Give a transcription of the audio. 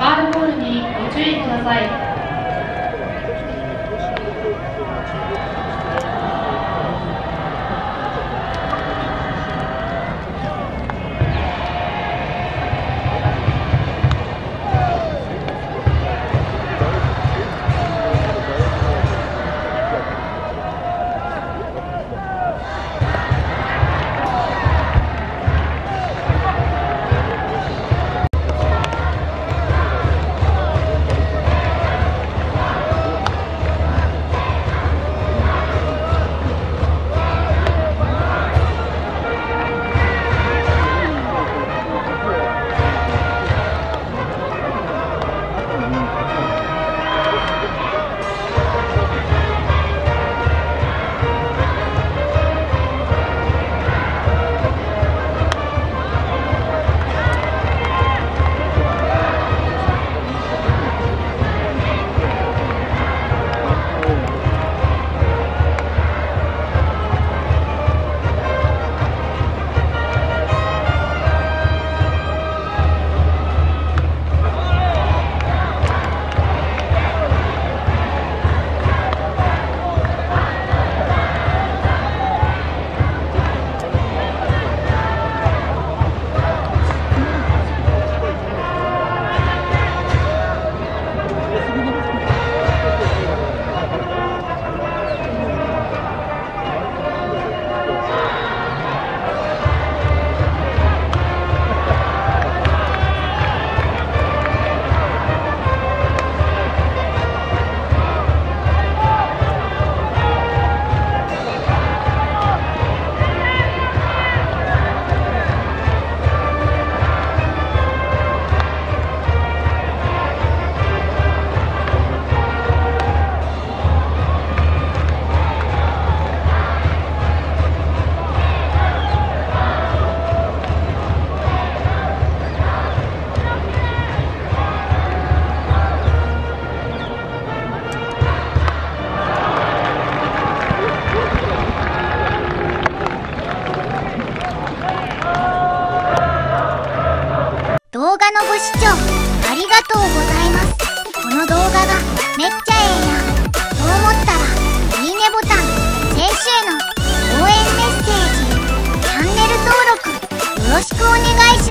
ファールボールにご注意ください。動画のご視聴ありがとうございます。この動画がめっちゃええやんと思ったらいいねボタン選手への応援メッセージチャンネル登録よろしくお願いします。